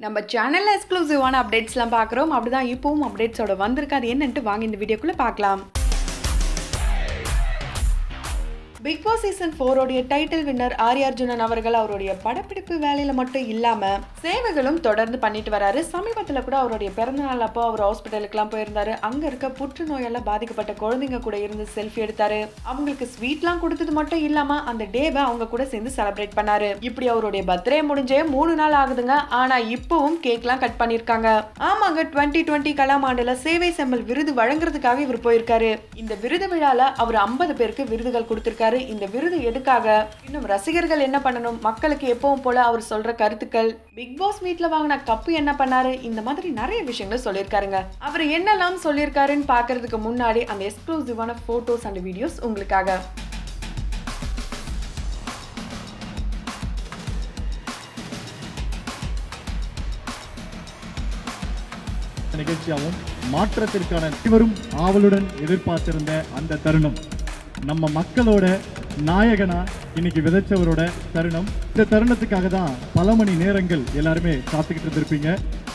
நம்ம சேனல் எக்ஸ்க்ளூசிவான அப்டேட்ஸ்லாம் பார்க்குறோம். அப்படிதான் இப்போவும் அப்டேட்ஸோட வந்திருக்கு. அது என்னன்ட்டு வாங்க இந்த வீடியோக்குள்ளே பார்க்கலாம். பிக் பாஸ் சீசன் ஃபோரோடைய டைட்டில் வின்னர் ஆர்யா அர்ஜுனன் அவர்கள் அவருடைய படப்பிடிப்பு வேலையில மட்டும் இல்லாம சேவைகளும் தொடர்ந்து பண்ணிட்டு வராரு. சமீபத்துல கூட அவருடைய பிறந்தநாள் அப்போ அவர் ஹாஸ்பிட்டலுக்குலாம் போயிருந்தாரு. அங்க இருக்க புற்றுநோயெல்லாம் பாதிக்கப்பட்ட குழந்தைங்க கூட இருந்து செல்ஃபி எடுத்தாரு. அவங்களுக்கு ஸ்வீட்லாம் கொடுத்தது மட்டும் இல்லாம அந்த டேவை அவங்க கூட சேர்ந்து செலிப்ரேட் பண்ணாரு. இப்படி அவருடைய பர்த்டே முடிஞ்சே மூணு நாள் ஆகுதுங்க. ஆனா இப்பவும் கேக்லாம் கட் பண்ணிருக்காங்க. ஆமாங்க டுவெண்ட்டி டுவெண்ட்டி கலாம் ஆண்டுல சேவை செம்மல் விருது வழங்குறதுக்காக இவர் போயிருக்காரு. இந்த விருது விழால அவர் ஐம்பது பேருக்கு விருதுகள் கொடுத்திருக்காரு. இந்த விருது எதுக்காக? இன்னும் ரசிகர்கள் என்ன பண்ணணும்? மக்களுக்கு எப்பவும் போல அவர் சொல்ற கருத்துக்கள். பிக் பாஸ் மீட்ல வாங்கின கப்பு என்ன பண்ணாரு? இந்த மாதிரி நிறைய விஷயங்கள் சொல்லியிருக்காருங்க. அவர் என்னெல்லாம் சொல்லியிருக்காருன்னு பாக்குறதுக்கு முன்னாடி அந்த எக்ஸ்க்ளூசிவான போட்டோஸ் அண்ட் வீடியோஸ் உங்களுக்காக. நிகழ்ச்சியாகவும் மாற்றத்திற்கான அனைவரும் ஆவலுடன் எதிர்பார்த்திருந்த அந்த தருணம். நம்ம மக்களோட நாயகனா இன்னைக்கு விதைச்சவரோட தருணம். இந்த தருணத்துக்காக தான் பல மணி நேரங்கள் எல்லாருமே காத்துக்கிட்டு இருந்திருப்பீங்க.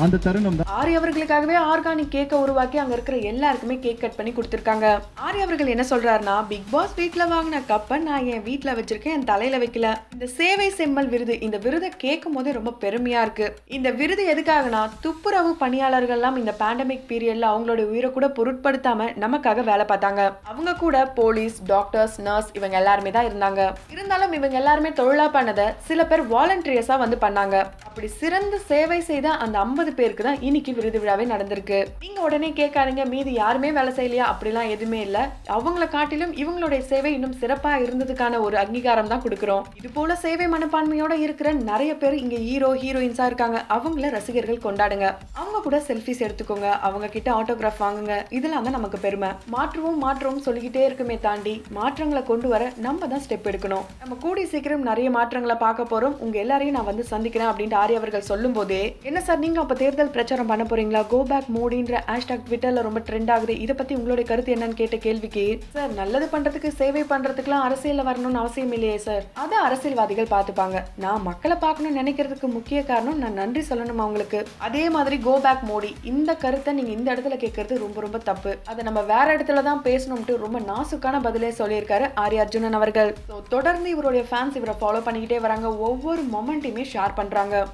அந்த தருணம் தான். ஆரி அவர்களுக்காகவே ஆர்கானிக் கேக்கை உருவாக்கி அங்க இருக்கிற எல்லாருக்குமே கேக் கட் பண்ணி கொடுத்துருக்காங்க. ஆரி அவர்கள் என்ன சொல்றாருன்னா பிக் பாஸ் வீட்ல வாங்கின கப்பை நான் என் வீட்ல வச்சிருக்கேன் என் தலையில வைக்கல. இந்த சேவை செம்மல் விருது இந்த விருதை கேட்கும் போதே ரொம்ப பெருமையா இருக்கு. இந்த விருது எதுக்காகனா துப்புரவு பணியாளர்கள்லாம் இந்த பேண்டமிக் பீரியட்ல அவங்களோட உயிரை கூட பொருட்படுத்தாம நமக்காக வேலை பார்த்தாங்க. அவங்க கூட போலீஸ் டாக்டர்ஸ் நர்ஸ் இவங்க எல்லாருமே தான் இருந்தாங்க. இருந்தாலும் இவங்க எல்லாருமே தொழிலா பண்ணதை சில பேர் வாலண்டியர்ஸா வந்து பண்ணாங்க. அப்படி சிறந்த சேவை செய்த அந்த ஐம்பது பேருக்கு தான் இன்னைக்கு விருது விழாவே நடந்திருக்கு. நீங்க உடனே கேட்காதீங்க மீதி யாருமே வேலை செய்யலையா? அப்படிலாம் எதுவுமே இல்ல. அவங்கள காட்டிலும் இவங்களுடைய சேவை இன்னும் சிறப்பா இருந்ததுக்கான ஒரு அங்கீகாரம் தான் கொடுக்குறோம். இது போல சேவை மனப்பான்மையோட இருக்கிற நிறைய பேர் இங்க ஹீரோ ஹீரோயின்ஸா இருக்காங்க. அவங்கள ரசிகர்கள் கொண்டாடுங்க. அவங்க கூட செல்ஃபிஸ் எடுத்துக்கோங்க. அவங்க கிட்ட ஆட்டோகிராஃப் வாங்குங்க. இதெல்லாம் தான் நமக்கு பெருமை. மாற்றுவோம் மாற்றுவோம் சொல்லிக்கிட்டே இருக்குமே தாண்டி மாற்றங்களை கொண்டு வர நம்ம தான் ஸ்டெப் எடுக்கணும். நம்ம கூடி சீக்கிரம் நிறைய மாற்றங்களை பார்க்க போறோம். உங்க எல்லாரையும் நான் வந்து சந்திக்கிறேன் அப்படின்ட்டு ஆர்யா அவர்கள் சொல்லும் போதே என்ன சார் நீங்க அப்ப தேர்தல் பிரச்சாரம் பண்ண போறீங்களா? கோ பேக் மோடின்ற ஹேஷ்டாக் ட்விட்டர்ல ரொம்ப ட்ரெண்ட் ஆகுது. இதை பத்தி உங்களுடைய கருத்து என்னன்னு கேட்ட கேள்விக்கு சார் நல்லது பண்றதுக்கு சேவை பண்ணுறதுக்குலாம் அரசியலில் வரணும்னு அவசியம் இல்லையே சார். அதை அரசியல்வாதிகள் பார்த்துப்பாங்க நான் மக்களை பார்க்கணும்னு நினைக்கிறதுக்கு முக்கிய காரணம் நான் நன்றி சொல்லணும் அவங்களுக்கு அதே மாதிரி கோ பேக் மோடி இந்த கருத்தை நீங்க இந்த இடத்துல கேட்கறது ரொம்ப ரொம்ப தப்பு. அதை நம்ம வேற இடத்துல தான் பேசணும்ட்டு ரொம்ப நாசுக்கான பதிலே சொல்லியிருக்காரு ஆர்யா அர்ஜுனன் அவர்கள். தொடர்ந்து இவருடைய ஃபேன்ஸ் இவரை ஃபாலோ பண்ணிக்கிட்டே வராங்க. ஒவ்வொரு மொமெண்ட்டையுமே ஷேர்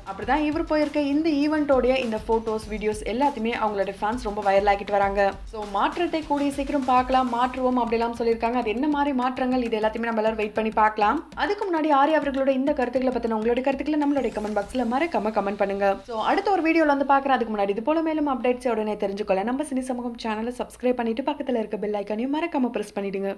அப்படி அப்படிதான் இவர் போயிருக்க. இந்த ஈவெண்ட்டோடைய இந்த ஃபோட்டோஸ் வீடியோஸ் எல்லாத்தையுமே அவங்களோட ஃபேன்ஸ் ரொம்ப வைரல் ஆகிட்டு வராங்க. ஸோ மாற்றத்தை கூடிய சீக்கிரம் பார்க்கலாம் மாற்றுவோம் அப்படிலாம் சொல்லியிருக்காங்க. அது என்ன மாதிரி மாற்றங்கள்? இது எல்லாத்தையுமே நம்ம எல்லாரும் வெயிட் பண்ணி பார்க்கலாம். அதுக்கு முன்னாடி ஆரி அவர்களோட இந்த கருத்துக்களை பற்றின உங்களுடைய கருத்துக்களை நம்மளுடைய கமெண்ட் பாக்ஸில் மறக்காம கமெண்ட் பண்ணுங்க. ஸோ அடுத்த ஒரு வீடியோவில் வந்து பார்க்குறேன். அதுக்கு முன்னாடி இது போல மேலும் அப்டேட்ஸ் உடனே தெரிஞ்சுக்கொள்ள நம்ம சினி சமூகம் சேனலை சப்ஸ்கிரைப் பண்ணிட்டு பக்கத்தில் இருக்க பெல் ஐக்கானையும் மறக்காம ப்ரெஸ் பண்ணிடுங்க.